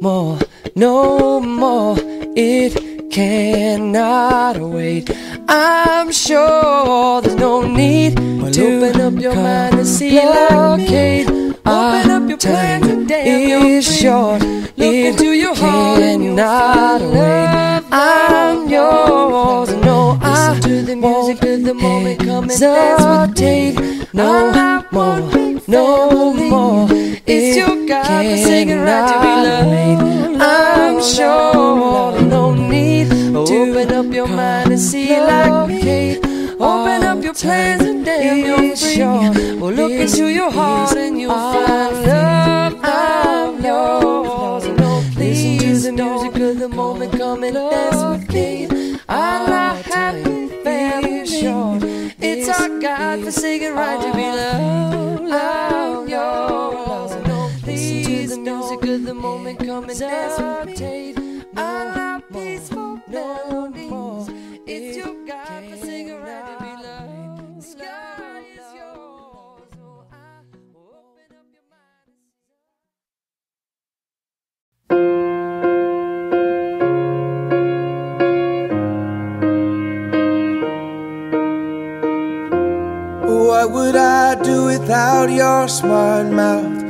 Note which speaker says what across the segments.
Speaker 1: more, no more. It cannot wait. I'm sure there's no need to open up your mind and see like me. Open up your plans and damn is short. Look it into your heart and you'll
Speaker 2: wait.
Speaker 1: love.
Speaker 2: I'm yours.
Speaker 1: No, I
Speaker 2: Listen to the music of the moment. Come and dance with me.
Speaker 1: no
Speaker 2: I
Speaker 1: more, no more.
Speaker 2: It's
Speaker 1: It
Speaker 2: your God-forsaken right to be loved.
Speaker 1: I'm sure no need to
Speaker 2: Open up your mind and see like me. Open up your plans and damn, you're free. Well, look into your heart and you'll find love. Of the moment. Come and dance with me. I love peaceful melodies. It's your God-forsaken right to be loved. The sky is yours. So I open up your mind.
Speaker 3: What would I do without your smart mouth?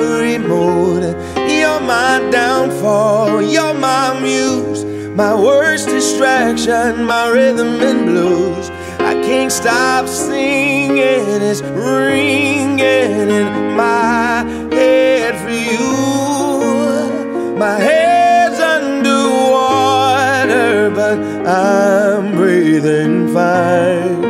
Speaker 3: every mood. You're my downfall, you're my muse, my worst distraction, my rhythm and blues. I can't stop singing, it's ringing in my head for you. My head's underwater, but I'm breathing fine.